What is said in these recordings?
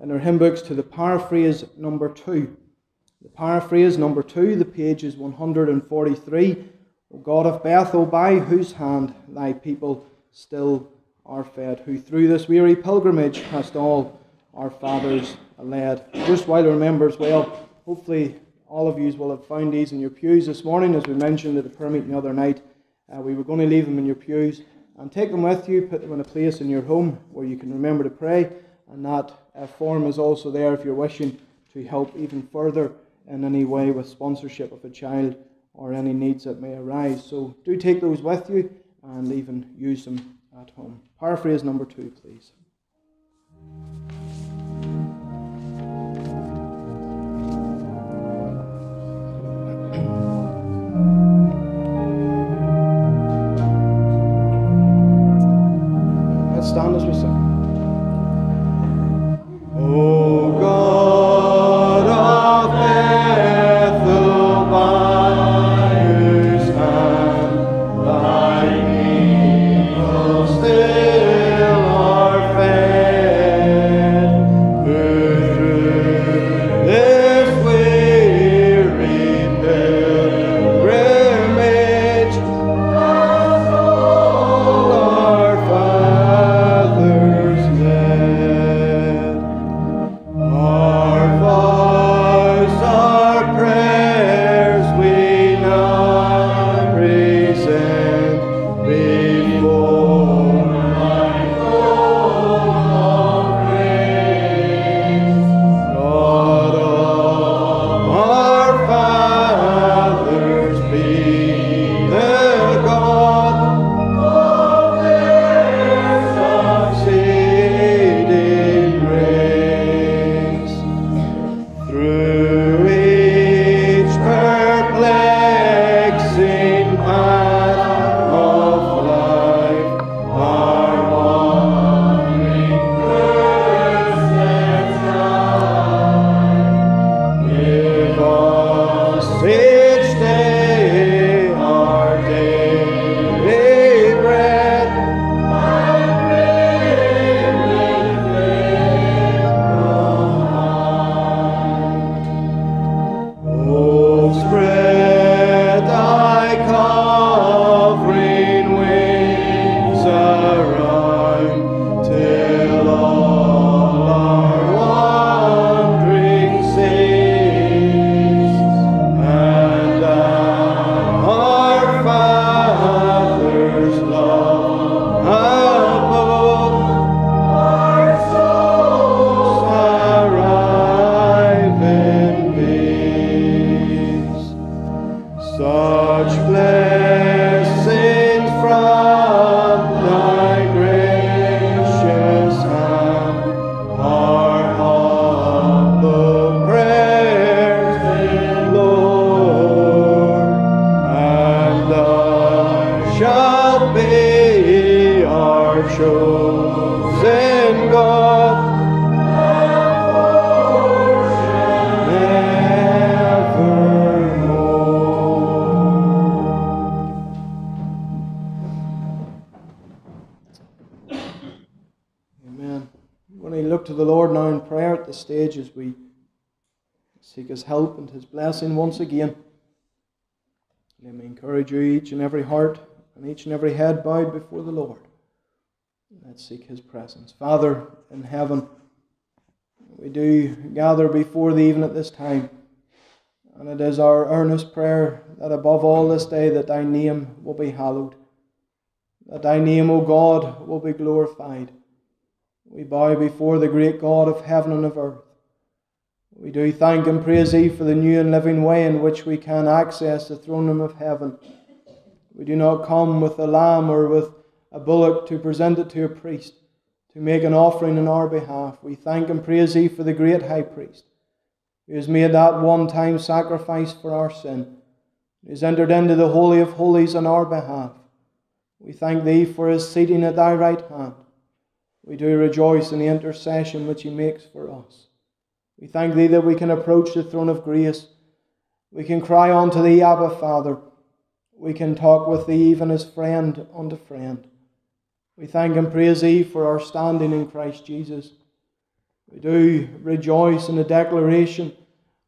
in our hymn books to the paraphrase number two. The paraphrase number two, the page is 143. O God of Bethel, by whose hand thy people still are fed, who through this weary pilgrimage hast all our fathers led. Just while I remember as well, hopefully all of you will have found these in your pews this morning, as we mentioned at the prayer meeting the other night. Uh, we were going to leave them in your pews and take them with you, put them in a place in your home where you can remember to pray, and that uh, form is also there if you're wishing to help even further in any way with sponsorship of a child or any needs that may arise. So do take those with you and even use them at home. Paraphrase number two, please. Now in prayer at this stage as we seek His help and His blessing once again, let me encourage you, each and every heart and each and every head bowed before the Lord. Let's seek His presence. Father in heaven, we do gather before Thee even at this time. And it is our earnest prayer that above all this day that Thy name will be hallowed, that Thy name, O God, will be glorified. We bow before the great God of heaven and of earth. We do thank and praise Thee for the new and living way in which we can access the throne room of heaven. We do not come with a lamb or with a bullock to present it to a priest, to make an offering in our behalf. We thank and praise Thee for the great high priest who has made that one time sacrifice for our sin, who has entered into the Holy of Holies on our behalf. We thank Thee for His seating at Thy right hand. We do rejoice in the intercession which He makes for us. We thank Thee that we can approach the throne of grace. We can cry unto Thee, Abba, Father. We can talk with Thee even as friend unto friend. We thank and praise Thee for our standing in Christ Jesus. We do rejoice in the declaration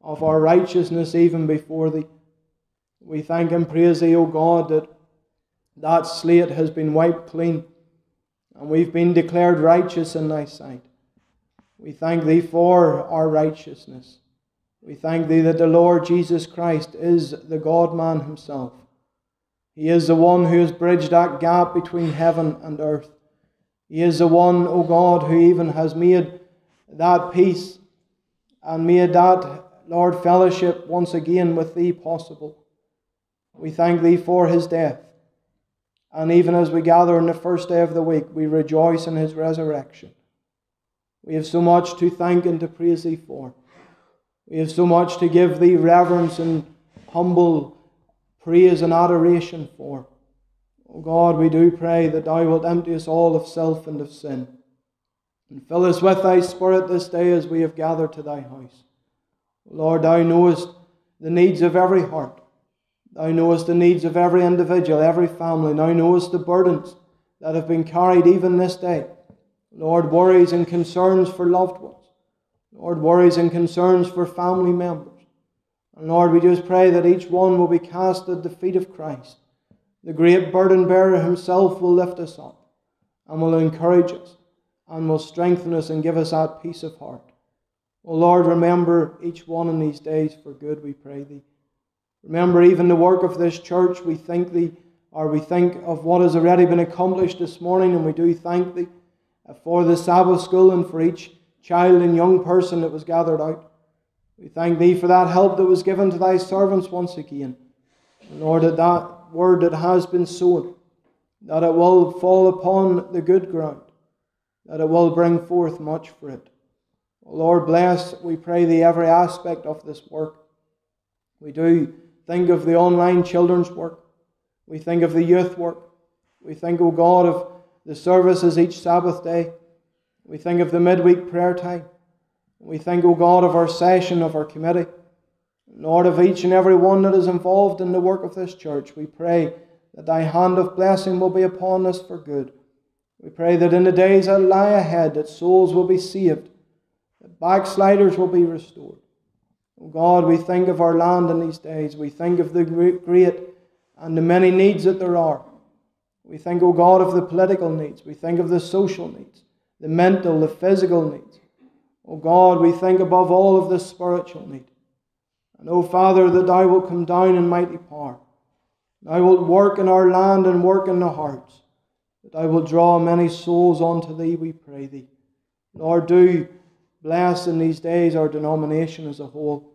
of our righteousness even before thee. We thank and praise thee, O God, that that slate has been wiped clean and we've been declared righteous in thy sight. We thank thee for our righteousness. We thank thee that the Lord Jesus Christ is the God man himself. He is the one who has bridged that gap between heaven and earth. He is the one, O God, who even has made that peace and made that, Lord, fellowship once again with Thee possible. We thank Thee for His death. And even as we gather on the first day of the week, we rejoice in His resurrection. We have so much to thank and to praise Thee for. We have so much to give Thee reverence and humble praise and adoration for. O God, we do pray that Thou wilt empty us all of self and of sin. And fill us with Thy Spirit this day as we have gathered to Thy house. Lord, Thou knowest the needs of every heart. Thou knowest the needs of every individual, every family. Thou knowest the burdens that have been carried even this day. Lord, worries and concerns for loved ones. Lord, worries and concerns for family members. And Lord, we just pray that each one will be cast at the feet of Christ. The great burden bearer himself will lift us up and will encourage us and will strengthen us and give us that peace of heart. O Lord, remember each one in these days for good, we pray thee. Remember even the work of this church. We thank thee, or we think of what has already been accomplished this morning, and we do thank thee uh, for the Sabbath school and for each child and young person that was gathered out. We thank thee for that help that was given to thy servants once again. And Lord, that that word that has been sown, that it will fall upon the good ground, that it will bring forth much fruit. Lord, bless, we pray thee, every aspect of this work. We do think of the online children's work. We think of the youth work. We think, O oh God, of the services each Sabbath day. We think of the midweek prayer time. We think, O oh God, of our session, of our committee. Lord, of each and every one that is involved in the work of this church. We pray that thy hand of blessing will be upon us for good. We pray that in the days that lie ahead, that souls will be saved, that backsliders will be restored. Oh God, we think of our land in these days. We think of the great and the many needs that there are. We think, oh God, of the political needs. We think of the social needs, the mental, the physical needs. Oh God, we think above all of the spiritual need. And oh Father, that Thou wilt come down in mighty power. Thou wilt work in our land and work in the hearts. That Thou wilt draw many souls unto Thee, we pray Thee. Lord, do bless in these days our denomination as a whole.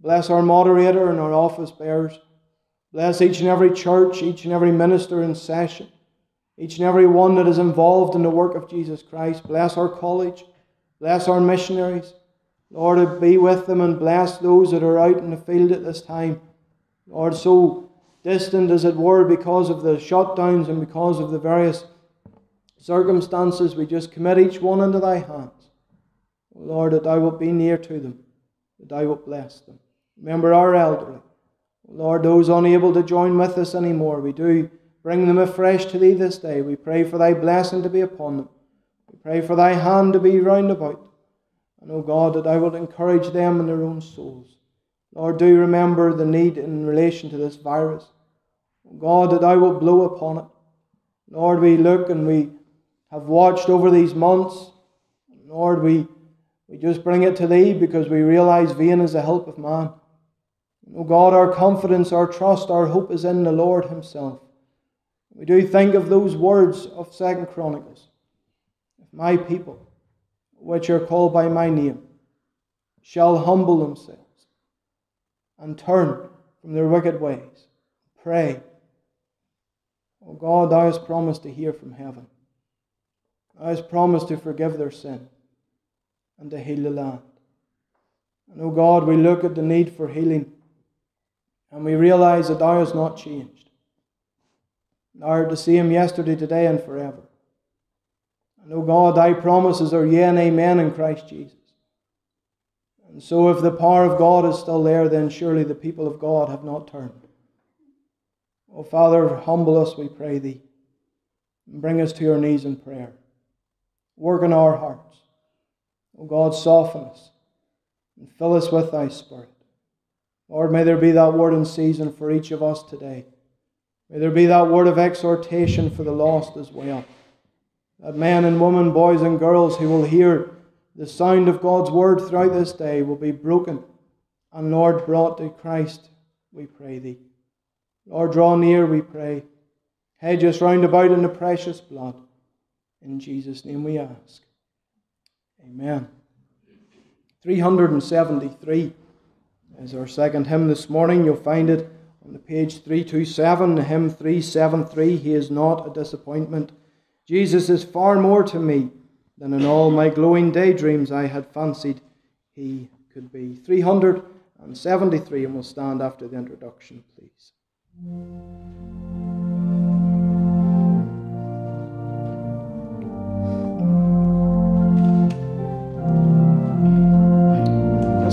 Bless our moderator and our office bearers. Bless each and every church, each and every minister in session, each and every one that is involved in the work of Jesus Christ. Bless our college. Bless our missionaries. Lord, be with them and bless those that are out in the field at this time. Lord, so distant as it were because of the shutdowns and because of the various circumstances, we just commit each one into thy hands. Lord, that thou wilt be near to them, that thou wilt bless them. Remember our elderly. Lord, those unable to join with us anymore, we do bring them afresh to thee this day. We pray for thy blessing to be upon them. We pray for thy hand to be round about. And, O God, that I will encourage them in their own souls. Lord, do remember the need in relation to this virus. O God, that I will blow upon it. Lord, we look and we have watched over these months. Lord, we, we just bring it to Thee because we realize vain is the help of man. O God, our confidence, our trust, our hope is in the Lord Himself. We do think of those words of Second Chronicles. If my people, which are called by my name, shall humble themselves and turn from their wicked ways, pray. O God, Thou hast promised to hear from heaven. Thou hast promised to forgive their sin and to heal the land. And, O God, we look at the need for healing and we realize that thou hast not changed. Thou art the same yesterday, today, and forever. And, O God, thy promises are yea and amen in Christ Jesus. And so, if the power of God is still there, then surely the people of God have not turned. O Father, humble us, we pray thee, and bring us to your knees in prayer. Work in our hearts. O God, soften us and fill us with thy Spirit. Lord, may there be that word in season for each of us today. May there be that word of exhortation for the lost as well. That men and women, boys and girls who will hear the sound of God's word throughout this day will be broken and, Lord, brought to Christ, we pray thee. Lord, draw near, we pray. Hedge us round about in the precious blood. In Jesus' name we ask. Amen. 373 is our second hymn this morning. You'll find it on the page 327, the hymn 373. He is not a disappointment. Jesus is far more to me than in all my glowing daydreams I had fancied he could be. 373, and we'll stand after the introduction, please.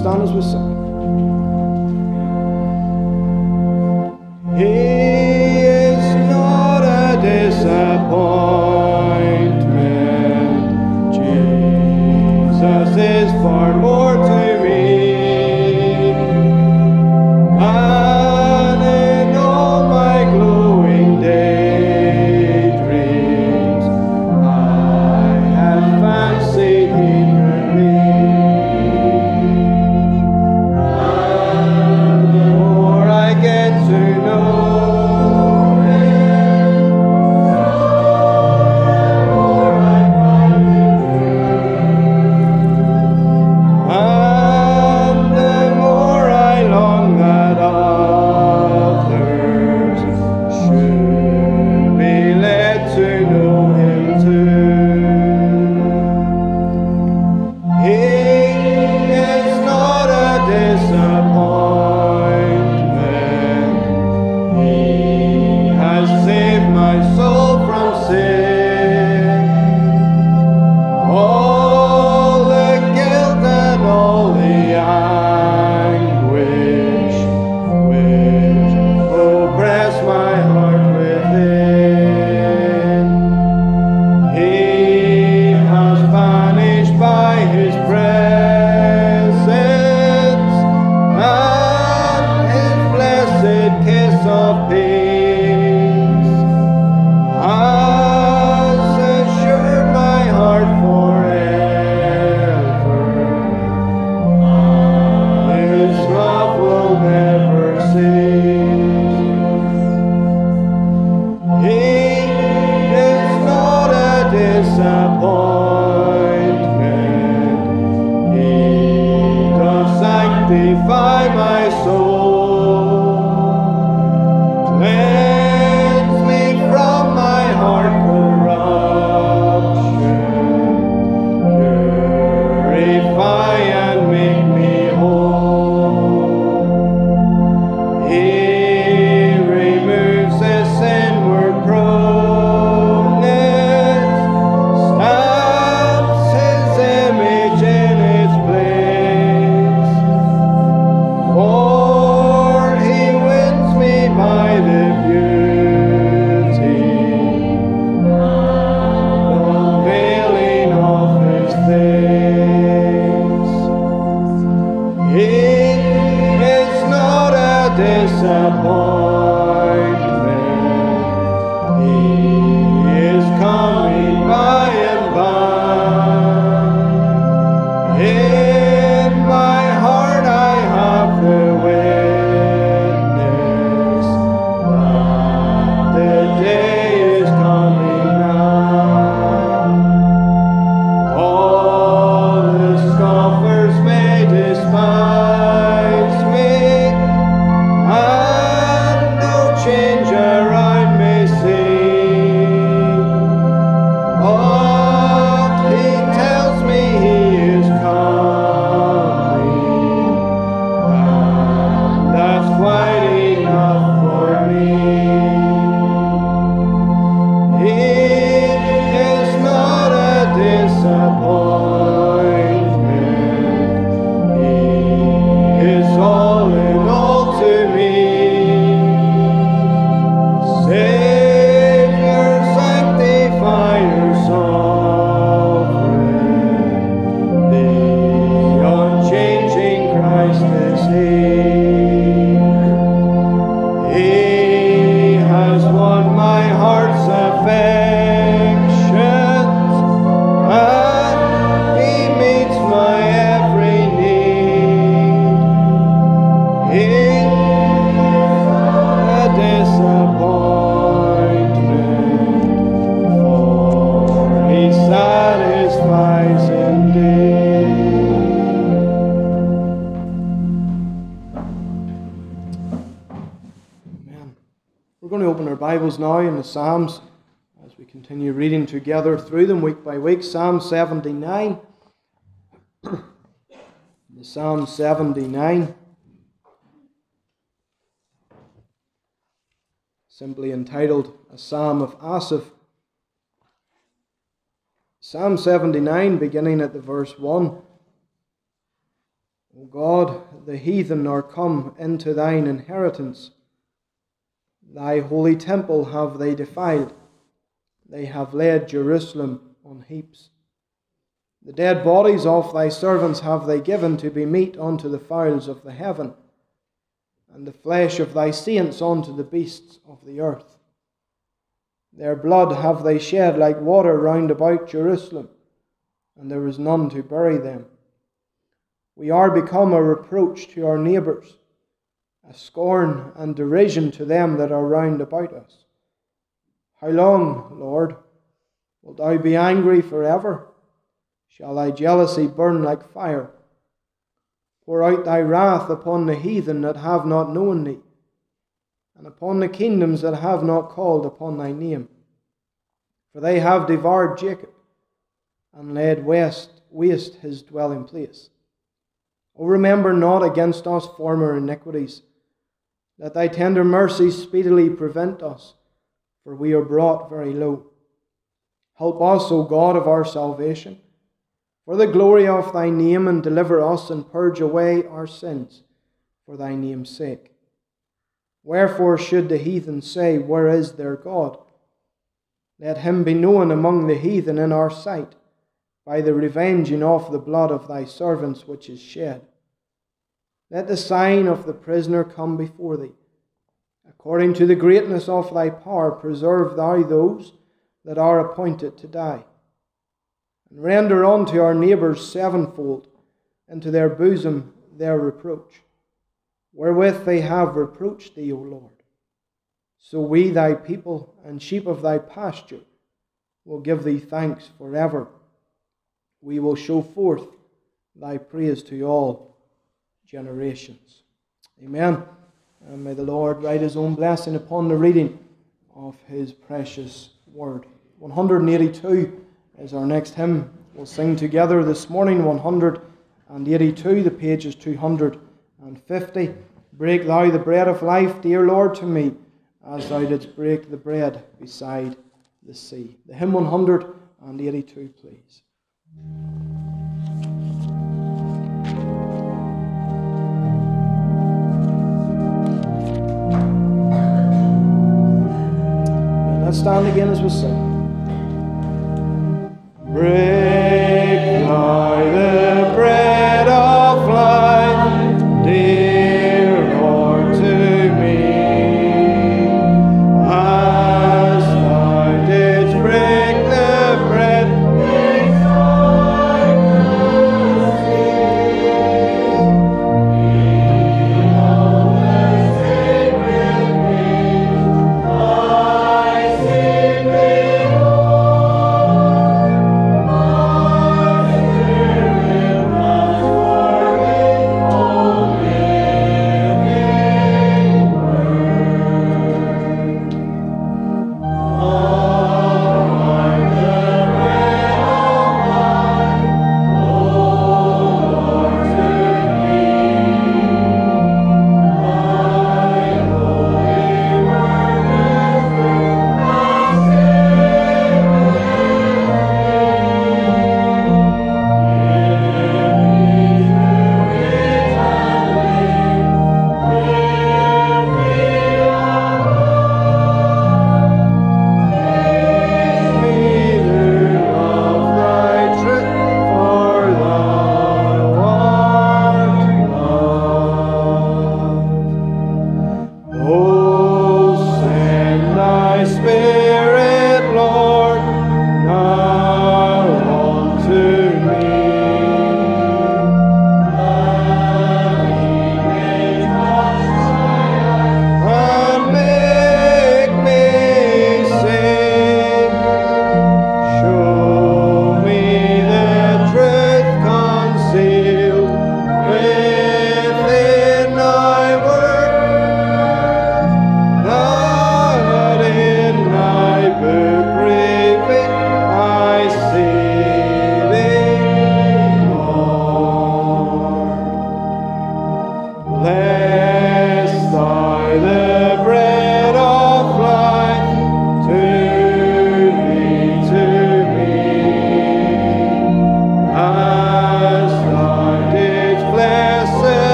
stand as we sing. He is not a disappointment. Continue reading together through them week by week. Psalm 79. the Psalm 79. Simply entitled A Psalm of Asaph. Psalm 79, beginning at the verse 1. O God, the heathen are come into thine inheritance. Thy holy temple have they defiled. They have laid Jerusalem on heaps. The dead bodies of thy servants have they given to be meat unto the fowls of the heaven, and the flesh of thy saints unto the beasts of the earth. Their blood have they shed like water round about Jerusalem, and there is none to bury them. We are become a reproach to our neighbours a scorn and derision to them that are round about us. How long, Lord, wilt thou be angry for ever? Shall thy jealousy burn like fire? Pour out thy wrath upon the heathen that have not known thee, and upon the kingdoms that have not called upon thy name. For they have devoured Jacob, and laid waste, waste his dwelling place. O remember not against us former iniquities let thy tender mercies speedily prevent us, for we are brought very low. Help us, O God of our salvation, for the glory of thy name, and deliver us and purge away our sins for thy name's sake. Wherefore should the heathen say, Where is their God? Let him be known among the heathen in our sight, by the revenging of the blood of thy servants which is shed. Let the sign of the prisoner come before thee. According to the greatness of thy power, preserve thou those that are appointed to die. And render unto our neighbours sevenfold into their bosom their reproach, wherewith they have reproached thee, O Lord. So we, thy people and sheep of thy pasture, will give thee thanks forever. We will show forth thy praise to all generations. Amen. And may the Lord write his own blessing upon the reading of his precious word. 182 is our next hymn. We'll sing together this morning 182, the page is 250. Break thou the bread of life, dear Lord, to me, as thou didst break the bread beside the sea. The hymn 182, please. Let's stand again as we sing. Break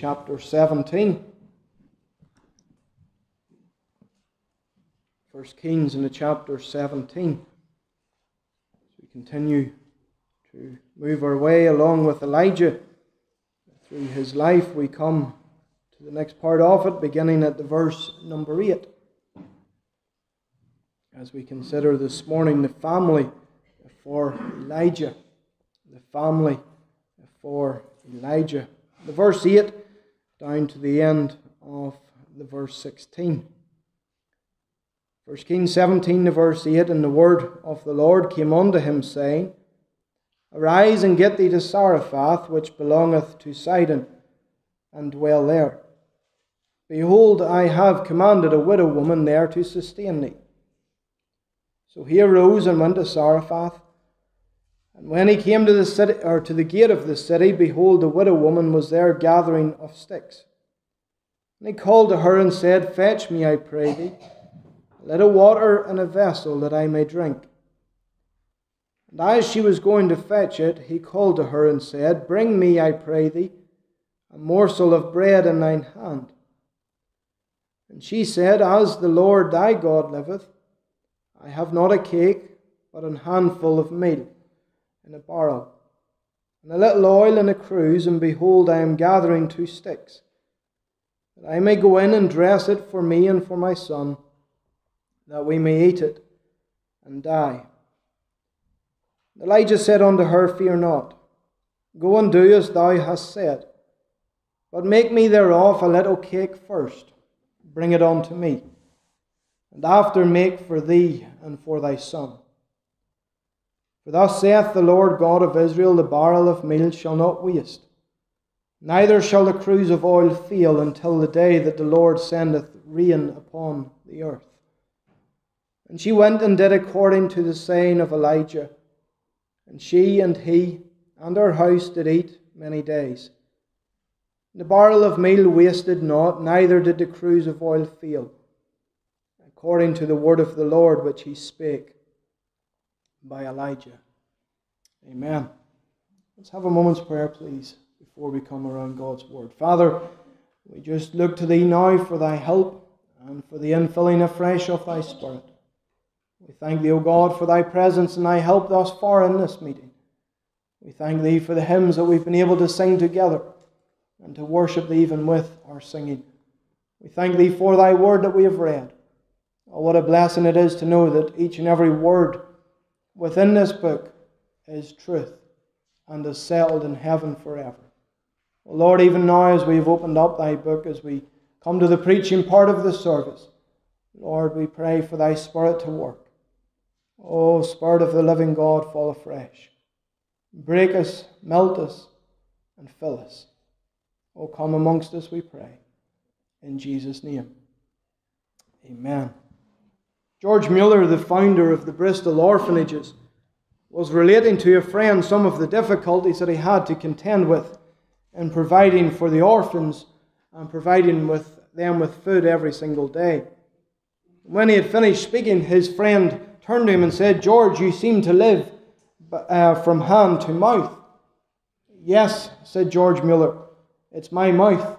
chapter 17. 1 Kings in the chapter 17. As we continue to move our way along with Elijah through his life, we come to the next part of it, beginning at the verse number 8. As we consider this morning the family for Elijah, the family for Elijah. The verse 8 down to the end of the verse 16. 1 Kings 17, the verse 8, and the word of the Lord came unto him, saying, Arise and get thee to Zarephath, which belongeth to Sidon, and dwell there. Behold, I have commanded a widow woman there to sustain thee. So he arose and went to Zarephath. And when he came to the city or to the gate of the city, behold, a widow woman was there gathering of sticks. And he called to her and said, Fetch me, I pray thee, a little water in a vessel that I may drink. And as she was going to fetch it, he called to her and said, Bring me, I pray thee, a morsel of bread in thine hand. And she said, As the Lord thy God liveth, I have not a cake, but an handful of meal in a barrel, and a little oil in a cruse, and behold, I am gathering two sticks, that I may go in and dress it for me and for my son, that we may eat it and die. Elijah said unto her, Fear not, go and do as thou hast said, but make me thereof a little cake first, bring it unto me, and after make for thee and for thy son. For thus saith the Lord God of Israel The barrel of meal shall not waste, neither shall the cruse of oil fail until the day that the Lord sendeth rain upon the earth. And she went and did according to the saying of Elijah. And she and he and her house did eat many days. The barrel of meal wasted not, neither did the cruse of oil fail, according to the word of the Lord which he spake by Elijah. Amen. Let's have a moment's prayer, please, before we come around God's Word. Father, we just look to Thee now for Thy help and for the infilling afresh of Thy Spirit. We thank Thee, O God, for Thy presence and Thy help thus far in this meeting. We thank Thee for the hymns that we've been able to sing together and to worship Thee even with our singing. We thank Thee for Thy Word that we have read. Oh, what a blessing it is to know that each and every word within this book is truth and is settled in heaven forever. Lord, even now as we've opened up thy book, as we come to the preaching part of the service, Lord, we pray for thy Spirit to work. Oh, Spirit of the living God, fall afresh. Break us, melt us, and fill us. Oh, come amongst us, we pray. In Jesus' name. Amen. George Mueller, the founder of the Bristol orphanages, was relating to a friend some of the difficulties that he had to contend with in providing for the orphans and providing with them with food every single day. When he had finished speaking, his friend turned to him and said, George, you seem to live uh, from hand to mouth. Yes, said George Mueller, it's my mouth,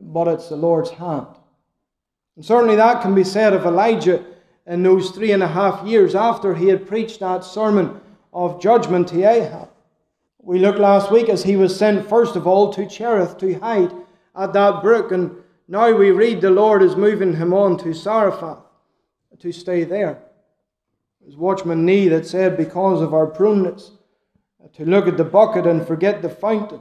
but it's the Lord's hand. And certainly that can be said of Elijah in those three and a half years after he had preached that sermon of judgment to Ahab. We looked last week as he was sent first of all to Cherith to hide at that brook, and now we read the Lord is moving him on to Zarephath to stay there. It was Watchman Nee that said, because of our proneness to look at the bucket and forget the fountain,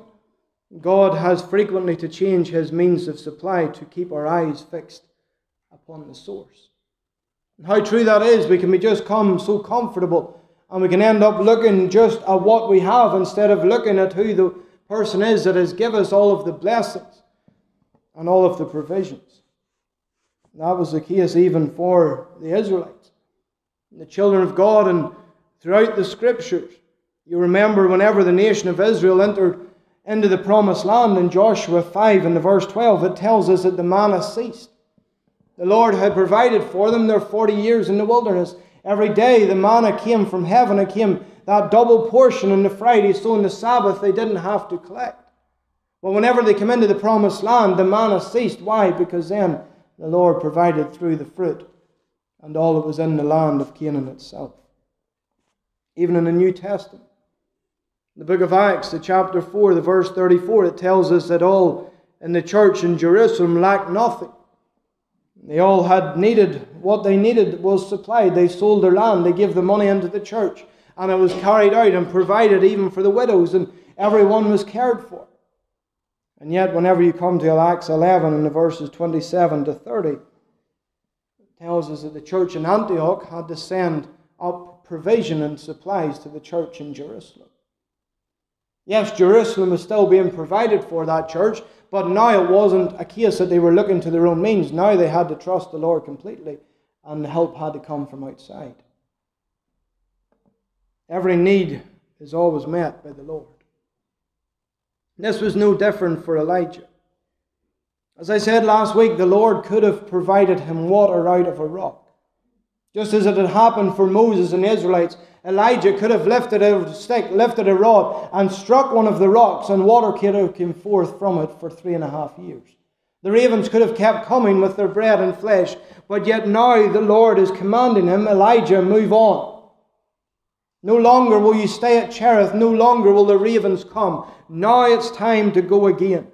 God has frequently to change his means of supply to keep our eyes fixed upon the source. And how true that is, we can be just come so comfortable and we can end up looking just at what we have instead of looking at who the person is that has given us all of the blessings and all of the provisions. And that was the case even for the Israelites, the children of God, and throughout the scriptures. You remember whenever the nation of Israel entered into the promised land in Joshua 5 and the verse 12, it tells us that the manna ceased. The Lord had provided for them their 40 years in the wilderness. Every day the manna came from heaven. It came that double portion on the Friday, so on the Sabbath they didn't have to collect. But whenever they come into the promised land, the manna ceased. Why? Because then the Lord provided through the fruit and all that was in the land of Canaan itself. Even in the New Testament, the book of Acts, the chapter 4, the verse 34, it tells us that all in the church in Jerusalem lacked nothing. They all had needed, what they needed was supplied. They sold their land, they gave the money into the church, and it was carried out and provided even for the widows, and everyone was cared for. And yet, whenever you come to Acts 11 in the verses 27 to 30, it tells us that the church in Antioch had to send up provision and supplies to the church in Jerusalem. Yes, Jerusalem was still being provided for that church, but now it wasn't a case that they were looking to their own means. Now they had to trust the Lord completely, and help had to come from outside. Every need is always met by the Lord. This was no different for Elijah. As I said last week, the Lord could have provided him water out of a rock. Just as it had happened for Moses and the Israelites, Elijah could have lifted a stick, lifted a rod, and struck one of the rocks, and water could have come forth from it for three and a half years. The ravens could have kept coming with their bread and flesh, but yet now the Lord is commanding him, Elijah, move on. No longer will you stay at Cherith. No longer will the ravens come. Now it's time to go again.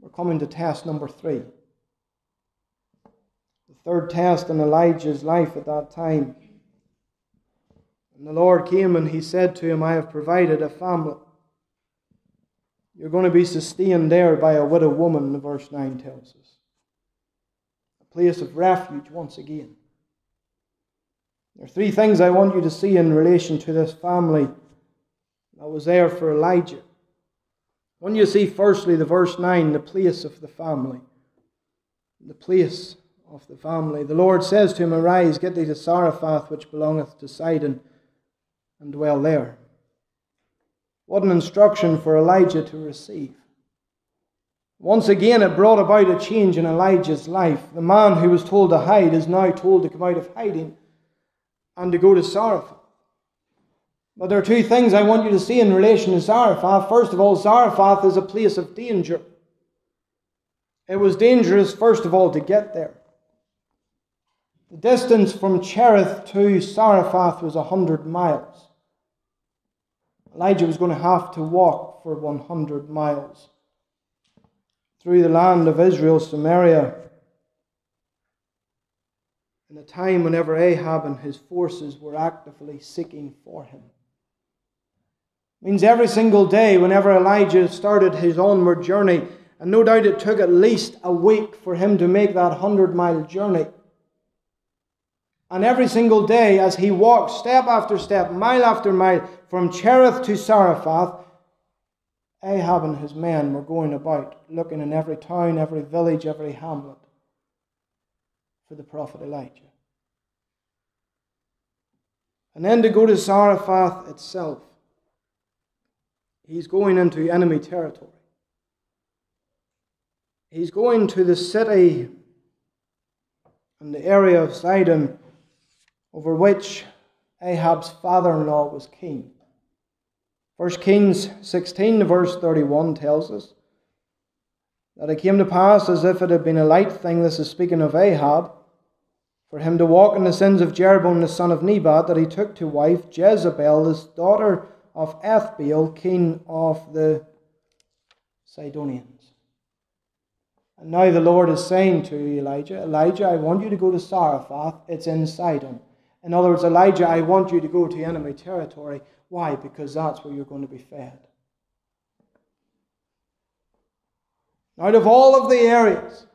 We're coming to test number three. The third test in Elijah's life at that time. And the Lord came and he said to him, I have provided a family. You're going to be sustained there by a widow woman, the verse 9 tells us. A place of refuge once again. There are three things I want you to see in relation to this family that was there for Elijah. When you see, firstly, the verse 9, the place of the family. The place of the family. The Lord says to him, Arise, get thee to Zarephath, which belongeth to Sidon, and dwell there. What an instruction for Elijah to receive. Once again, it brought about a change in Elijah's life. The man who was told to hide is now told to come out of hiding and to go to Zarephath. But there are two things I want you to see in relation to Zarephath. First of all, Zarephath is a place of danger. It was dangerous, first of all, to get there. The distance from Cherith to Zarephath was a hundred miles. Elijah was going to have to walk for 100 miles through the land of Israel, Samaria, in a time whenever Ahab and his forces were actively seeking for him. It means every single day, whenever Elijah started his onward journey, and no doubt it took at least a week for him to make that hundred mile journey. And every single day, as he walked step after step, mile after mile, from Cherith to Zarephath, Ahab and his men were going about, looking in every town, every village, every hamlet for the prophet Elijah. And then to go to Zarephath itself, he's going into enemy territory. He's going to the city and the area of Sidon over which Ahab's father in law was king. 1 Kings 16, verse 31 tells us that it came to pass as if it had been a light thing, this is speaking of Ahab, for him to walk in the sins of Jeroboam the son of Nebat, that he took to wife Jezebel, his daughter of Ethbaal, king of the Sidonians. And now the Lord is saying to Elijah, Elijah, I want you to go to Zarephath, it's in Sidon. In other words, Elijah, I want you to go to enemy territory. Why? Because that's where you're going to be fed. Out of all of the areas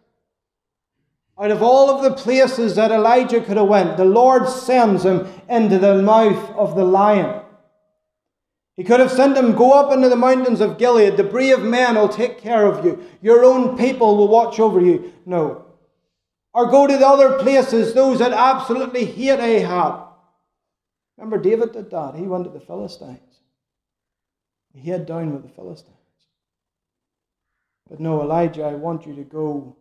out of all of the places that Elijah could have went, the Lord sends him into the mouth of the lion. He could have sent him, go up into the mountains of Gilead. The brave men will take care of you. Your own people will watch over you. No or go to the other places, those that absolutely hate Ahab. Remember, David did that. He went to the Philistines. He had down with the Philistines. But no, Elijah, I want you to go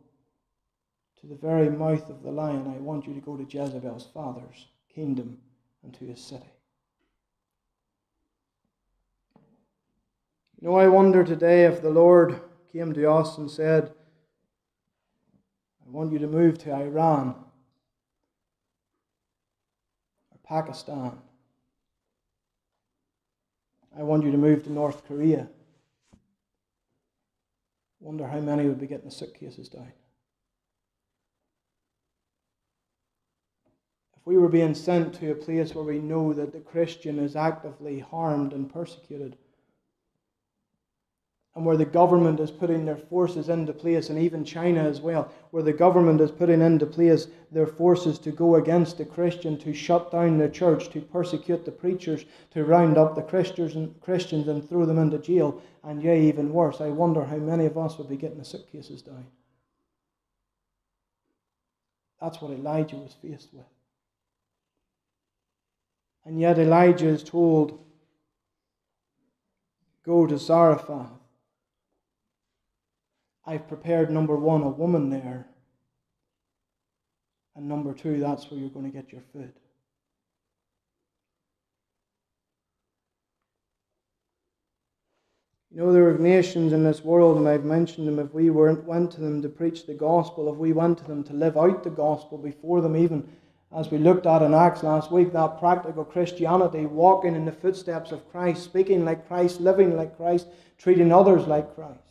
to the very mouth of the lion. I want you to go to Jezebel's father's kingdom and to his city. You know, I wonder today if the Lord came to us and said, want you to move to Iran or Pakistan. I want you to move to North Korea. Wonder how many would be getting the suitcases down. If we were being sent to a place where we know that the Christian is actively harmed and persecuted, and where the government is putting their forces into place, and even China as well, where the government is putting into place their forces to go against the Christian, to shut down the church, to persecute the preachers, to round up the Christians and, Christians and throw them into jail, and yea, even worse, I wonder how many of us would be getting the suitcases down. That's what Elijah was faced with. And yet Elijah is told, Go to Zarephath I've prepared number one, a woman there. And number two, that's where you're going to get your food. You know, there are nations in this world, and I've mentioned them, if we weren't, went to them to preach the gospel, if we went to them to live out the gospel before them, even as we looked at in Acts last week, that practical Christianity, walking in the footsteps of Christ, speaking like Christ, living like Christ, treating others like Christ.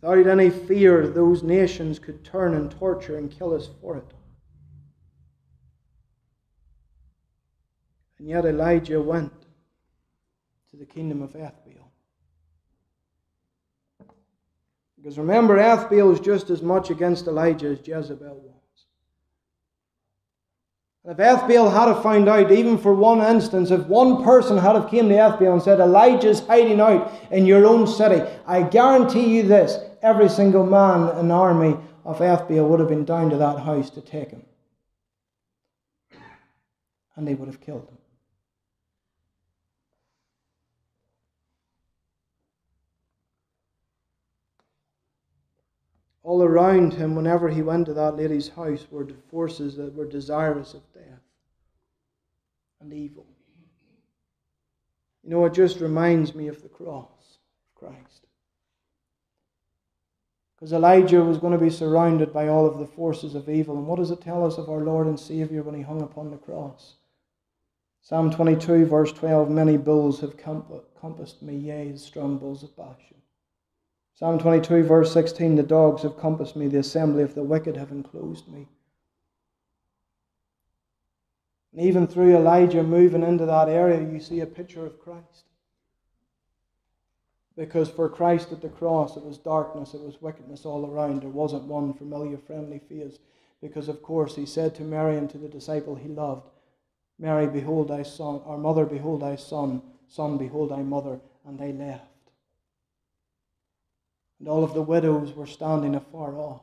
Without any fear, those nations could turn and torture and kill us for it. And yet Elijah went to the kingdom of Ethbaal. Because remember, Ethbaal was just as much against Elijah as Jezebel was. If Ethbaal had have found out, even for one instance, if one person had have came to Ethbaal and said, Elijah's hiding out in your own city, I guarantee you this, every single man in the army of Ethbaal would have been down to that house to take him. And they would have killed him. All around him, whenever he went to that lady's house, were forces that were desirous of death and evil. You know, it just reminds me of the cross of Christ. Because Elijah was going to be surrounded by all of the forces of evil. And what does it tell us of our Lord and Savior when he hung upon the cross? Psalm 22, verse 12 Many bulls have compassed me, yea, strong bulls of Bashan. Psalm 22, verse 16 The dogs have compassed me, the assembly of the wicked have enclosed me. And even through Elijah moving into that area, you see a picture of Christ. Because for Christ at the cross, it was darkness, it was wickedness all around. There wasn't one familiar, friendly face. Because, of course, he said to Mary and to the disciple he loved, Mary, behold thy son, or mother, behold thy son, son, behold thy mother, and they left and all of the widows were standing afar off.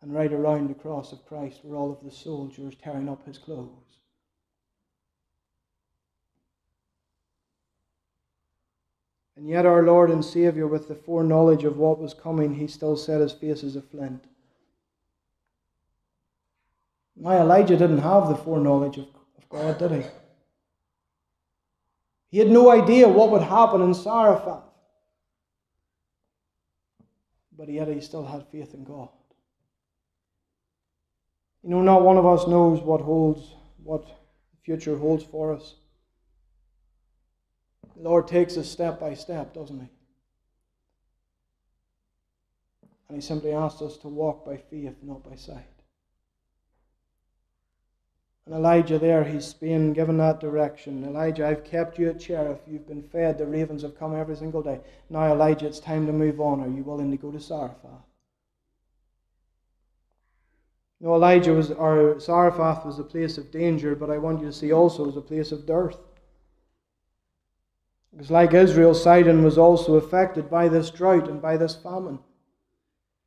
And right around the cross of Christ were all of the soldiers tearing up his clothes. And yet, our Lord and Saviour, with the foreknowledge of what was coming, he still set his face as a flint. Now, Elijah didn't have the foreknowledge of, of God, did he? He had no idea what would happen in Zarephath but yet he still had faith in God. You know, not one of us knows what holds, what the future holds for us. The Lord takes us step by step, doesn't he? And he simply asks us to walk by faith, not by sight. And Elijah there, he's being given that direction. Elijah, I've kept you at Cherith. You've been fed. The ravens have come every single day. Now, Elijah, it's time to move on. Are you willing to go to Zarephath? No, Elijah was, or Zarephath was a place of danger, but I want you to see also as a place of dearth. Because, like Israel, Sidon was also affected by this drought and by this famine.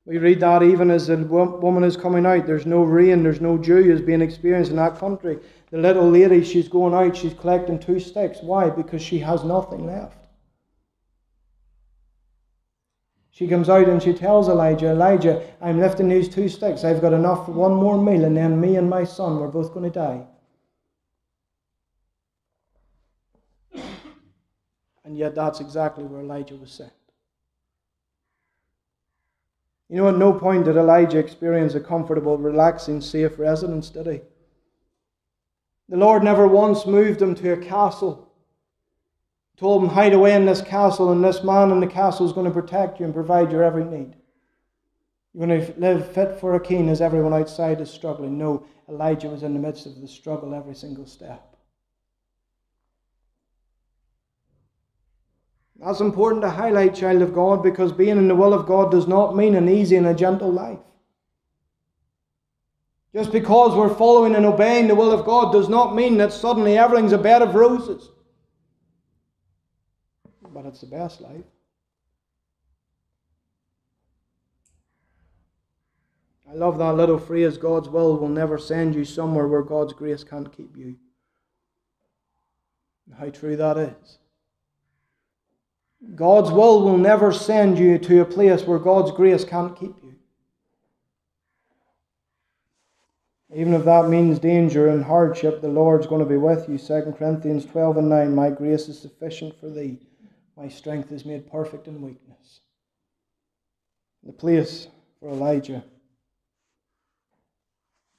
We read that even as the woman is coming out, there's no rain, there's no dew is being experienced in that country. The little lady, she's going out, she's collecting two sticks. Why? Because she has nothing left. She comes out and she tells Elijah, Elijah, I'm lifting these two sticks. I've got enough for one more meal, and then me and my son, we're both going to die. And yet, that's exactly where Elijah was sent. You know, at no point did Elijah experience a comfortable, relaxing, safe residence, did he? The Lord never once moved him to a castle, told him, hide away in this castle, and this man in the castle is going to protect you and provide your every need. You're going to live fit for a king as everyone outside is struggling. No, Elijah was in the midst of the struggle every single step. That's important to highlight, child of God, because being in the will of God does not mean an easy and a gentle life. Just because we're following and obeying the will of God does not mean that suddenly everything's a bed of roses. But it's the best life. I love that little phrase God's will will never send you somewhere where God's grace can't keep you. How true that is. God's will will never send you to a place where God's grace can't keep you. Even if that means danger and hardship, the Lord's going to be with you. 2 Corinthians 12 and 9 My grace is sufficient for thee, my strength is made perfect in weakness. The place for Elijah.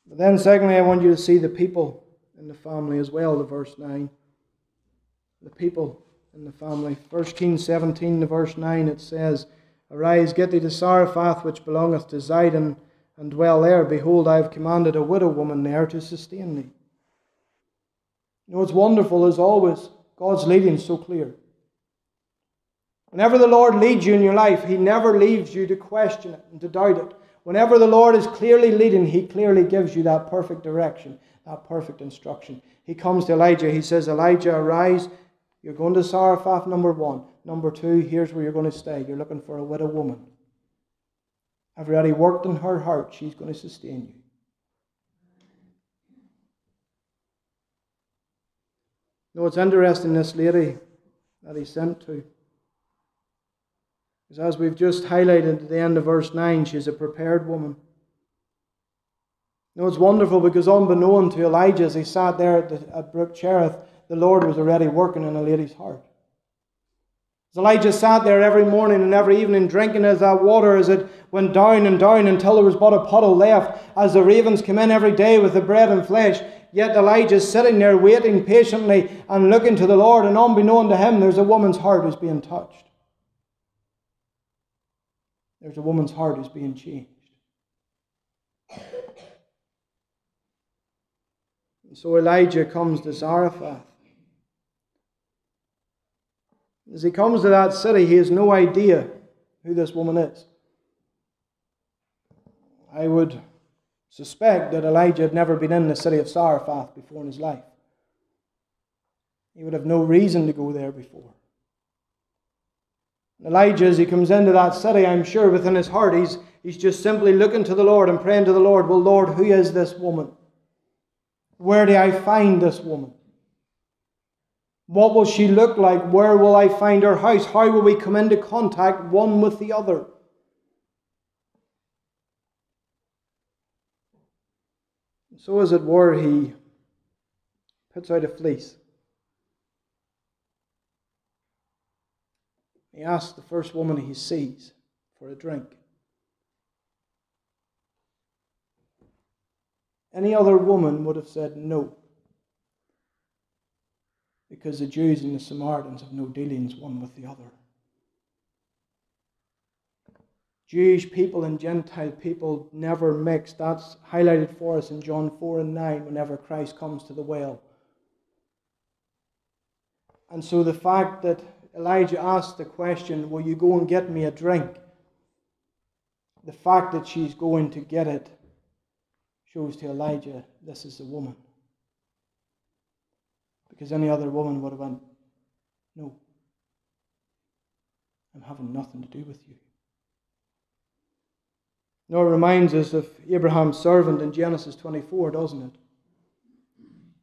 But then, secondly, I want you to see the people in the family as well, the verse 9. The people in the family. 1 Kings 17, the verse 9, it says, Arise, get thee to Zarephath, which belongeth to Zidon, and dwell there. Behold, I have commanded a widow woman there to sustain thee. You know, what's wonderful is always God's leading so clear. Whenever the Lord leads you in your life, He never leaves you to question it and to doubt it. Whenever the Lord is clearly leading, He clearly gives you that perfect direction, that perfect instruction. He comes to Elijah, He says, Elijah, arise, you're going to Zarephath, number one. Number two, here's where you're going to stay. You're looking for a widow woman. I've already worked in her heart. She's going to sustain you. No, it's interesting, this lady that he sent to. Because as we've just highlighted at the end of verse 9, she's a prepared woman. No, it's wonderful because unbeknown to Elijah as he sat there at, the, at Brook Cherith, the Lord was already working in a lady's heart. As Elijah sat there every morning and every evening drinking as that water as it went down and down until there was but a puddle left, as the ravens came in every day with the bread and flesh, yet Elijah sitting there waiting patiently and looking to the Lord, and unbeknown to him, there's a woman's heart who's being touched. There's a woman's heart who's being changed. And so Elijah comes to Zarephath. As he comes to that city, he has no idea who this woman is. I would suspect that Elijah had never been in the city of Zarephath before in his life. He would have no reason to go there before. Elijah, as he comes into that city, I'm sure within his heart, he's, he's just simply looking to the Lord and praying to the Lord, Well, Lord, who is this woman? Where do I find this woman? What will she look like? Where will I find her house? How will we come into contact one with the other? So, as it were, he puts out a fleece. He asks the first woman he sees for a drink. Any other woman would have said no because the Jews and the Samaritans have no dealings one with the other. Jewish people and Gentile people never mix. That's highlighted for us in John 4 and 9 whenever Christ comes to the well. And so the fact that Elijah asked the question, Will you go and get me a drink? The fact that she's going to get it shows to Elijah this is the woman. Because any other woman would have went, No, I'm having nothing to do with you. No, it reminds us of Abraham's servant in Genesis 24, doesn't it?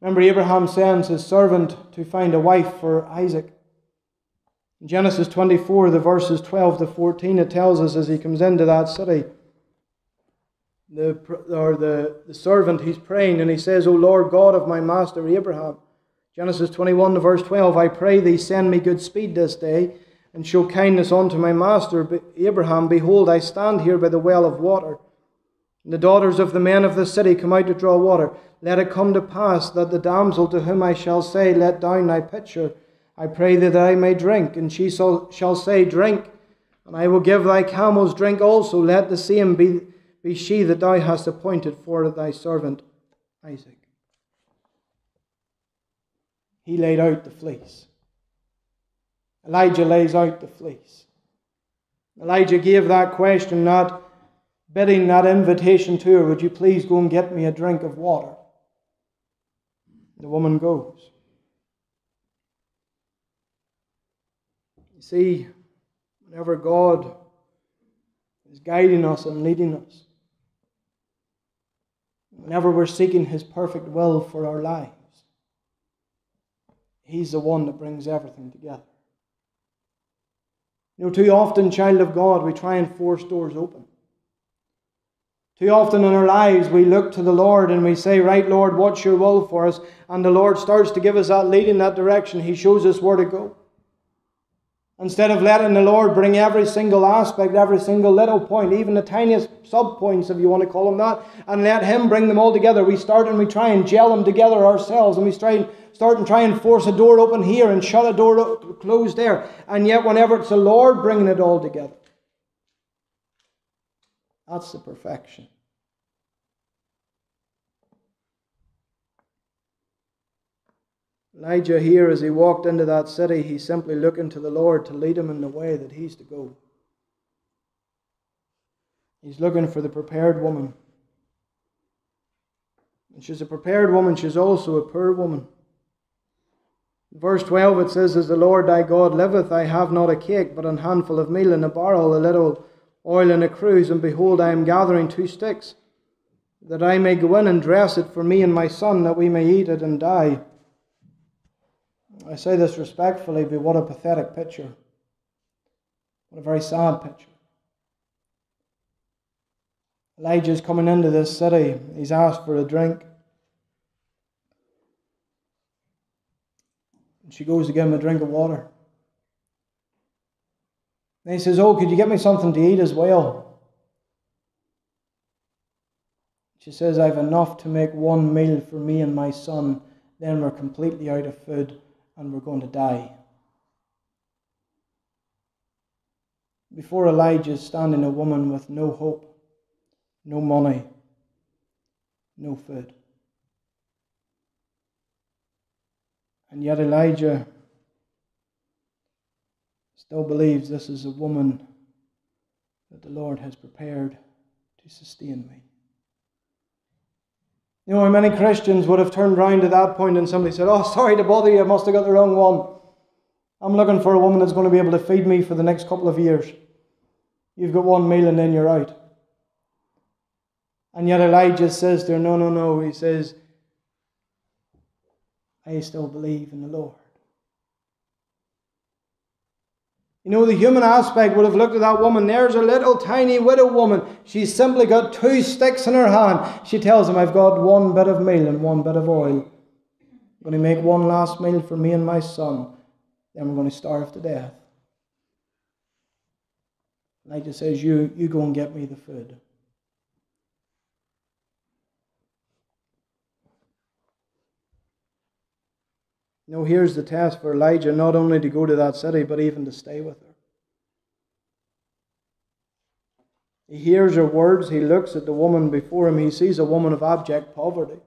Remember, Abraham sends his servant to find a wife for Isaac. In Genesis 24, the verses 12 to 14, it tells us as he comes into that city, the, or the, the servant, he's praying and he says, O Lord God of my master Abraham, Genesis 21 to verse 12 I pray thee, send me good speed this day, and show kindness unto my master Abraham. Behold, I stand here by the well of water. And the daughters of the men of the city come out to draw water. Let it come to pass that the damsel to whom I shall say, Let down thy pitcher, I pray thee that I may drink. And she shall say, Drink, and I will give thy camels drink also. Let the same be, be she that thou hast appointed for thy servant Isaac. He laid out the fleece. Elijah lays out the fleece. Elijah gave that question, not bidding that invitation to her, Would you please go and get me a drink of water? The woman goes. You see, whenever God is guiding us and leading us, whenever we're seeking His perfect will for our lives, He's the one that brings everything together. You know, too often, child of God, we try and force doors open. Too often in our lives, we look to the Lord and we say, Right, Lord, what's your will for us? And the Lord starts to give us that lead in that direction. He shows us where to go. Instead of letting the Lord bring every single aspect, every single little point, even the tiniest sub points, if you want to call them that, and let Him bring them all together, we start and we try and gel them together ourselves, and we try and start and try and force a door open here and shut a door closed there. And yet, whenever it's the Lord bringing it all together, that's the perfection. Elijah here, as he walked into that city, he's simply looking to the Lord to lead him in the way that he's to go. He's looking for the prepared woman. And she's a prepared woman, she's also a poor woman. Verse 12 it says, As the Lord thy God liveth, I have not a cake, but an handful of meal in a barrel, a little oil in a cruse, and behold, I am gathering two sticks, that I may go in and dress it for me and my son, that we may eat it and die. I say this respectfully, but what a pathetic picture. What a very sad picture. Elijah's coming into this city. He's asked for a drink. And she goes to give him a drink of water. And he says, Oh, could you get me something to eat as well? She says, I've enough to make one meal for me and my son. Then we're completely out of food and we're going to die. Before Elijah is standing a woman with no hope, no money, no food. And yet Elijah still believes this is a woman that the Lord has prepared to sustain me. You know, many Christians would have turned round at that point and somebody said, Oh, sorry to bother you, I must have got the wrong one. I'm looking for a woman that's going to be able to feed me for the next couple of years. You've got one meal and then you're out. And yet Elijah says to her, No, no, no. He says, I still believe in the Lord. You know, the human aspect would have looked at that woman. There's a little tiny widow woman. She's simply got two sticks in her hand. She tells him, I've got one bit of meal and one bit of oil. I'm going to make one last meal for me and my son. Then we're going to starve to death. Elijah says, You, you go and get me the food. No, here's the test for Elijah not only to go to that city, but even to stay with her. He hears her words, he looks at the woman before him, he sees a woman of abject poverty.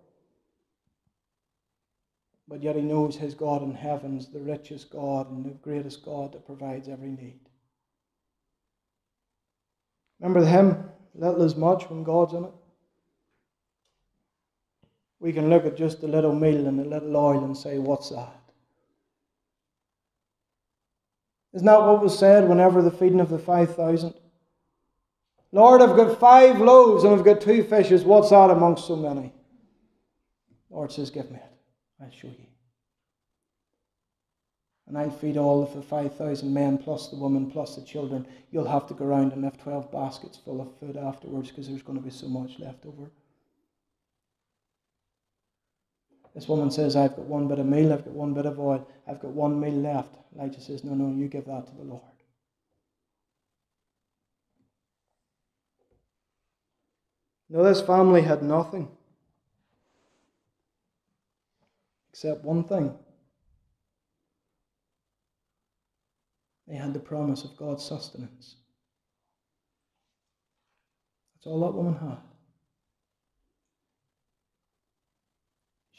But yet he knows his God in heaven's the richest God and the greatest God that provides every need. Remember the hymn, Little is much when God's in it? We can look at just a little meal and a little oil and say, What's that? Isn't that what was said whenever the feeding of the 5,000? Lord, I've got five loaves and I've got two fishes. What's that amongst so many? Lord says, Give me it. I'll show you. And I'll feed all of the 5,000 men, plus the women, plus the children. You'll have to go around and lift 12 baskets full of food afterwards because there's going to be so much left over. This woman says, I've got one bit of meal, I've got one bit of oil, I've got one meal left. Elijah says, No, no, you give that to the Lord. Now, this family had nothing except one thing. They had the promise of God's sustenance. That's all that woman had.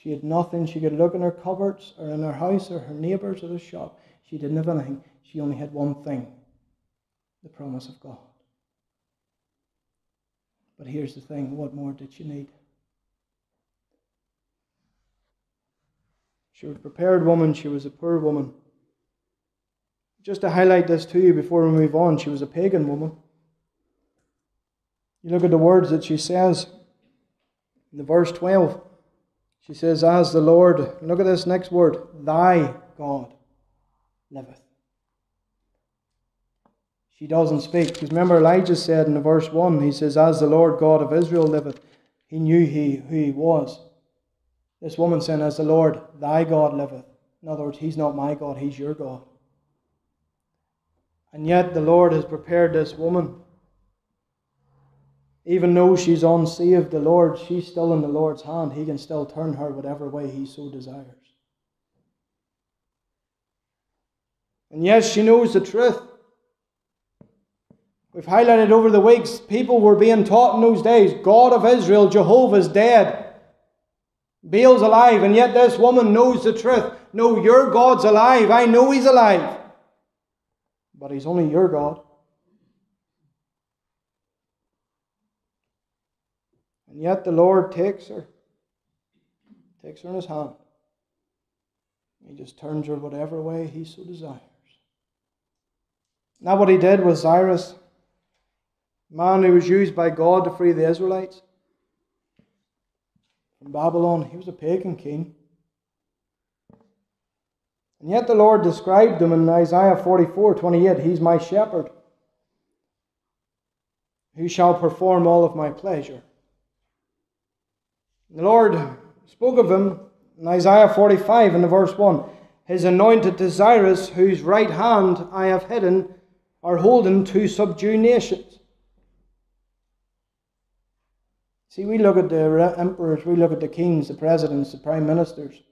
She had nothing. She could look in her cupboards or in her house or her neighbours or the shop. She didn't have anything. She only had one thing the promise of God. But here's the thing what more did she need? She was a prepared woman, she was a poor woman. Just to highlight this to you before we move on, she was a pagan woman. You look at the words that she says in the verse 12. She says, As the Lord, look at this next word, thy God liveth. She doesn't speak. Because remember, Elijah said in verse 1, he says, As the Lord God of Israel liveth, he knew he, who he was. This woman saying, As the Lord thy God liveth. In other words, he's not my God, he's your God. And yet the Lord has prepared this woman. Even though she's unsaved, the Lord, she's still in the Lord's hand. He can still turn her whatever way he so desires. And yes, she knows the truth. We've highlighted over the weeks, people were being taught in those days God of Israel, Jehovah's dead. Baal's alive, and yet this woman knows the truth. No, your God's alive. I know he's alive but He's only your God. And yet the Lord takes her, takes her in His hand. He just turns her whatever way He so desires. Now, what He did was Cyrus, man who was used by God to free the Israelites from Babylon, he was a pagan king. And yet the Lord described him in Isaiah 44 28 He's my shepherd, who shall perform all of my pleasure. The Lord spoke of him in Isaiah 45 in the verse 1 His anointed to Cyrus, whose right hand I have hidden, are holding to subdue nations. See, we look at the emperors, we look at the kings, the presidents, the prime ministers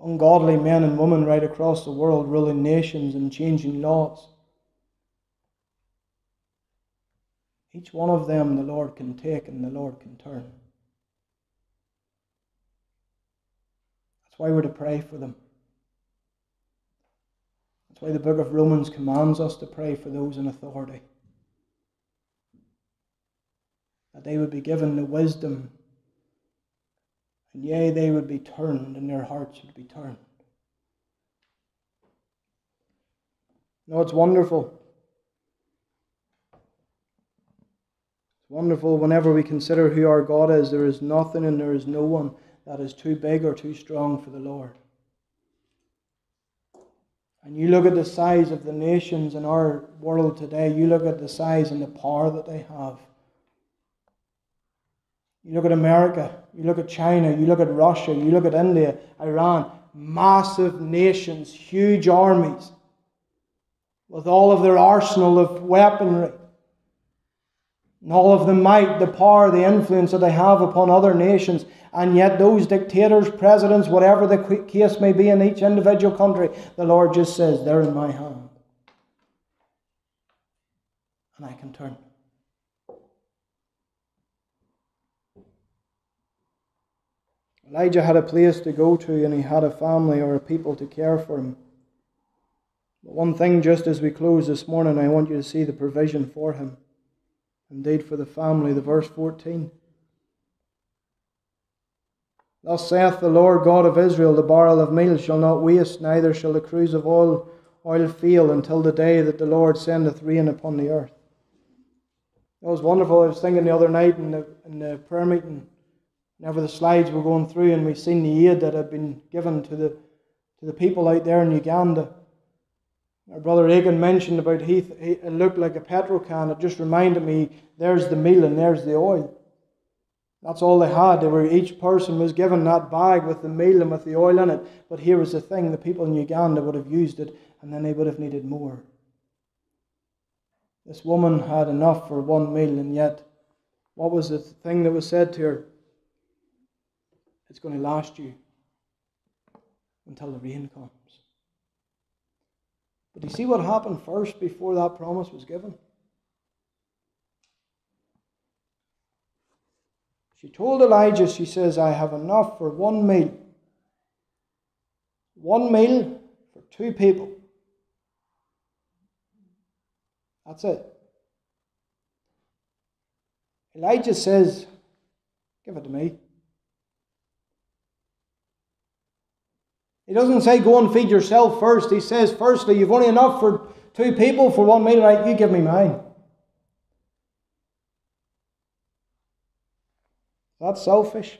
ungodly men and women right across the world ruling nations and changing laws. Each one of them the Lord can take and the Lord can turn. Why we're to pray for them. That's why the book of Romans commands us to pray for those in authority. That they would be given the wisdom and yea, they would be turned, and their hearts would be turned. No, it's wonderful. It's wonderful whenever we consider who our God is. There is nothing and there is no one that is too big or too strong for the Lord. And you look at the size of the nations in our world today, you look at the size and the power that they have. You look at America, you look at China, you look at Russia, you look at India, Iran, massive nations, huge armies, with all of their arsenal of weaponry, and all of the might, the power, the influence that they have upon other nations. And yet, those dictators, presidents, whatever the case may be in each individual country, the Lord just says, They're in my hand. And I can turn. Elijah had a place to go to and he had a family or a people to care for him. But one thing, just as we close this morning, I want you to see the provision for him. Indeed, for the family, the verse 14. Thus saith the Lord God of Israel, the barrel of meal shall not waste, neither shall the cruse of oil, oil fail until the day that the Lord sendeth rain upon the earth. It was wonderful. I was thinking the other night in the, in the prayer meeting Whenever the slides were going through and we seen the aid that had been given to the to the people out there in Uganda. Our brother Aiken mentioned about Heath, it looked like a petrol can. It just reminded me there's the meal and there's the oil. That's all they had. They were each person was given that bag with the meal and with the oil in it. But here was the thing: the people in Uganda would have used it, and then they would have needed more. This woman had enough for one meal, and yet, what was the thing that was said to her? It's going to last you until the rain comes. But do you see what happened first before that promise was given? She told Elijah, she says, I have enough for one meal. One meal for two people. That's it. Elijah says, Give it to me. He doesn't say, Go and feed yourself first. He says, Firstly, you've only enough for two people for one meal, right? You give me mine. That's selfish.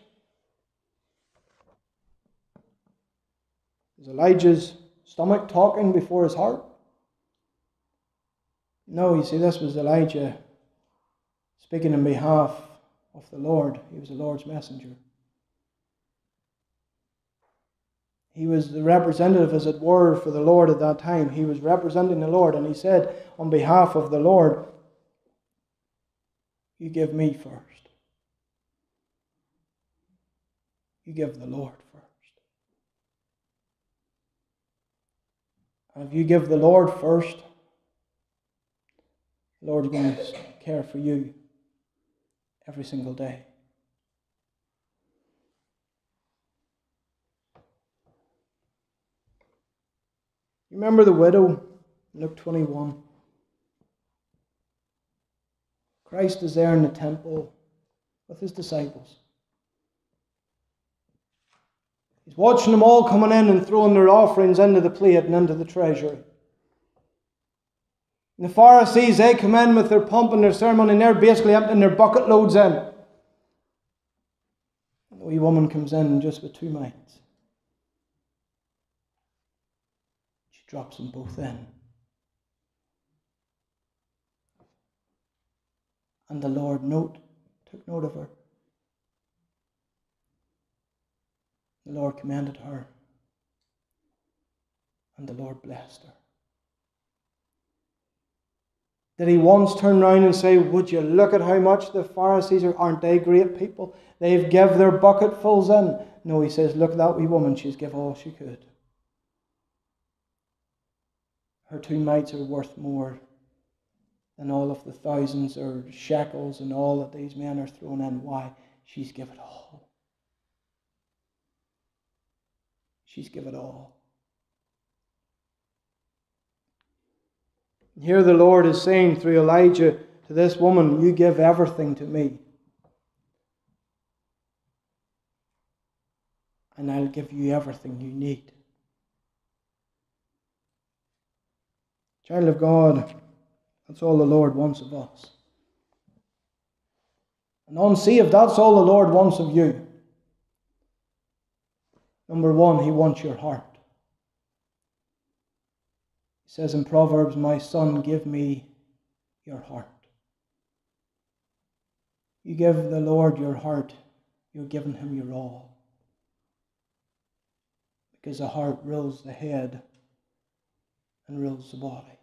Is Elijah's stomach talking before his heart? No, you see, this was Elijah speaking in behalf of the Lord. He was the Lord's messenger. He was the representative, as it were, for the Lord at that time. He was representing the Lord, and he said, on behalf of the Lord, You give me first. You give the Lord first. And if you give the Lord first, the Lord's going to care for you every single day. Remember the widow, in Luke 21? Christ is there in the temple with his disciples. He's watching them all coming in and throwing their offerings into the plate and into the treasury. And the Pharisees, they come in with their pump and their ceremony, and they're basically emptying their bucket loads in. And the wee woman comes in just with two mites. She drops them both in. And the Lord note, took note of her. The Lord commended her. And the Lord blessed her. Did he once turn around and say, Would you look at how much the Pharisees are? Aren't they great people? They've give their bucketfuls in. No, he says, Look at that wee woman. She's give all she could. Her two mites are worth more than all of the thousands or shekels and all that these men are throwing in. Why? She's given all. She's given all. Here the Lord is saying through Elijah to this woman, You give everything to me. And I'll give you everything you need. Child of God, that's all the Lord wants of us. And unsaved, that's all the Lord wants of you. Number one, He wants your heart. He says in Proverbs, My son, give me your heart. You give the Lord your heart, you're giving him your all. Because the heart rules the head and rules the body.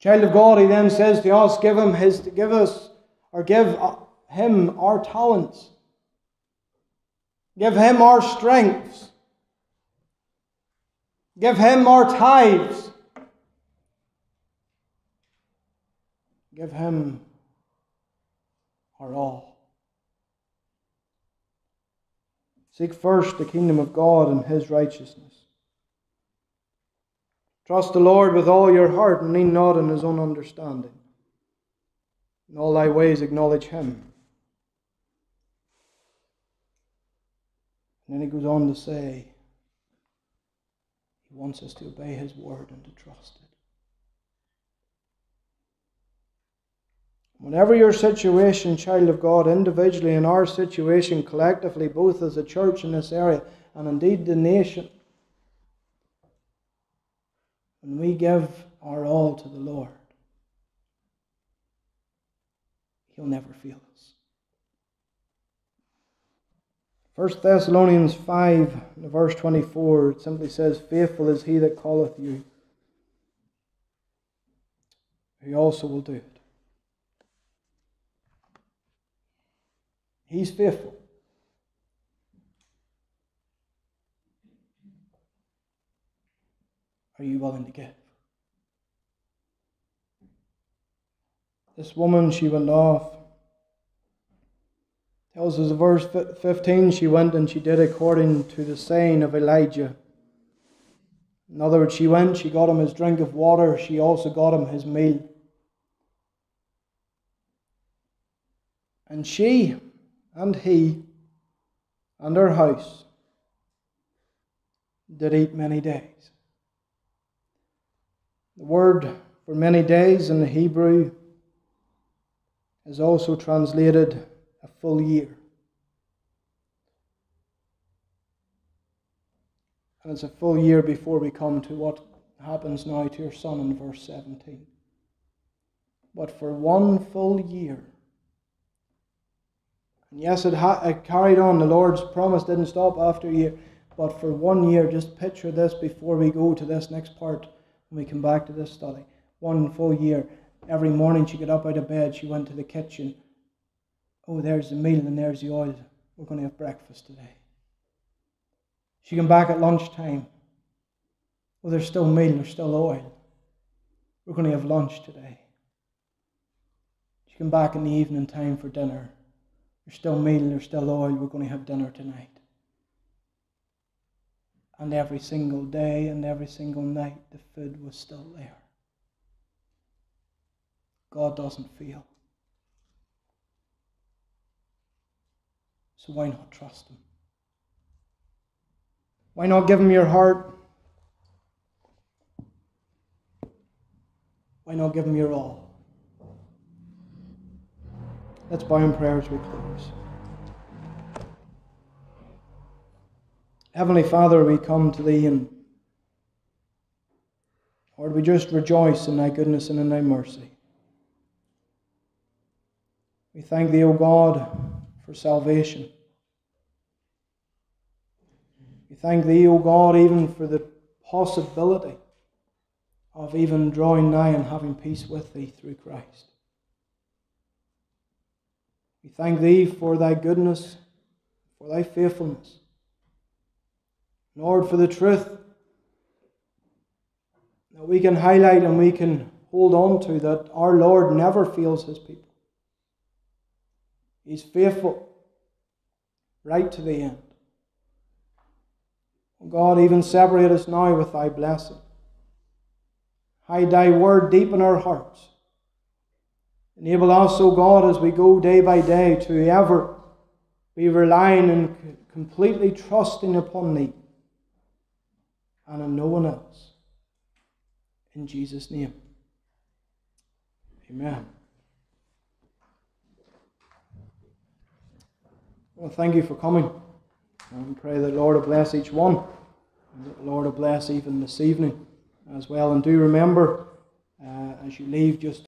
Child of God, he then says to us, give him his, give us, or give uh, him our talents. Give him our strengths. Give him our tithes. Give him our all. Seek first the kingdom of God and his righteousness. Trust the Lord with all your heart and lean not on his own understanding. In all thy ways acknowledge him. And then he goes on to say, he wants us to obey His word and to trust it. Whenever your situation, child of God, individually in our situation collectively, both as a church in this area and indeed the nation, when we give our all to the Lord, He'll never fail us. 1 Thessalonians 5, verse 24, it simply says, Faithful is he that calleth you, he also will do it. He's faithful. Are you willing to give? This woman, she went off. Tells us verse 15, she went and she did according to the saying of Elijah. In other words, she went, she got him his drink of water, she also got him his meal. And she and he and her house did eat many days. The word for many days in the Hebrew is also translated a full year. And it's a full year before we come to what happens now to your son in verse 17. But for one full year, and yes, it, ha- it carried on. The Lord's promise didn't stop after a year. But for one year, just picture this before we go to this next part when we come back to this study. One full year. Every morning she got up out of bed, she went to the kitchen. Oh, there's the meal and there's the oil. We're going to have breakfast today. She came back at lunchtime. Oh, there's still meal, and there's still oil. We're going to have lunch today. She came back in the evening time for dinner. There's still meal, and there's still oil. We're going to have dinner tonight. And every single day and every single night, the food was still there. God doesn't fail. So why not trust Him? Why not give Him your heart? Why not give Him your all? Let's bow in prayer as we close. Heavenly Father, we come to Thee and Lord, we just rejoice in Thy goodness and in Thy mercy. We thank Thee, O God, for salvation. We thank Thee, O God, even for the possibility of even drawing nigh and having peace with Thee through Christ. We thank Thee for Thy goodness, for Thy faithfulness. Lord, for the truth that we can highlight and we can hold on to that our Lord never fails His people. He's faithful right to the end. God, even separate us now with Thy blessing. Hide Thy word deep in our hearts. Enable us, O God, as we go day by day to ever be relying and completely trusting upon Thee and on no one else. In Jesus' name. Amen. Well, thank you for coming. And pray that Lord will bless each one. And that the Lord will bless even this evening as well. And do remember, uh, as you leave, just